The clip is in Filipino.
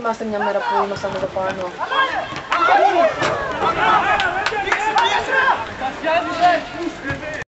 rimasta da farno. Yes,